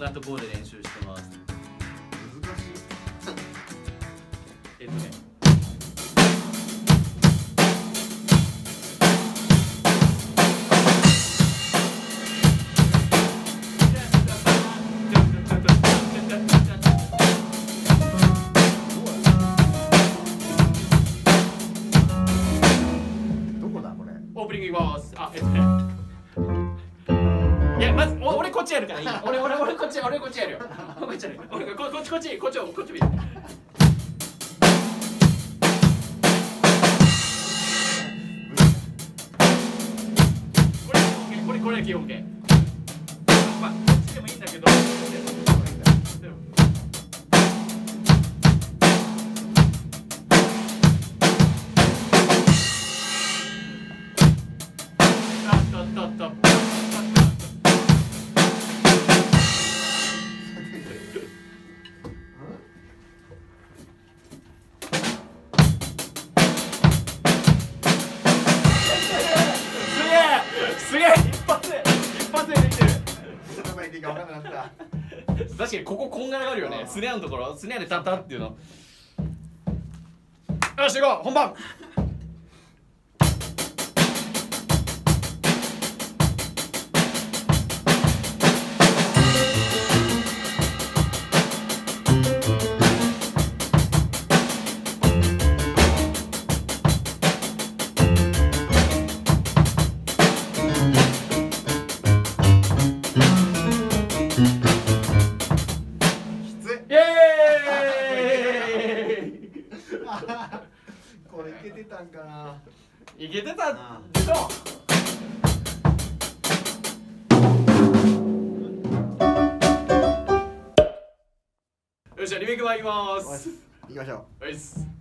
んなところで練習してます。難しい。えっとね。どこだこれ？オープニングいきます。あえっとねいやまずお俺こっちやるからいい。俺俺俺こっち俺こっちやるよ。こっちやる俺ここっちこっちこっちこっち見る。これこれこれだけ OK まあこっちでもいいんだけど。でもあったあいいか分からなかっ確かにこここんがらがるよね。スネアのところ。スネアでタッタっていうの。よし行こう。本番たんかな。いけてた。でしょよっしゃリメイク参ります。行きましょう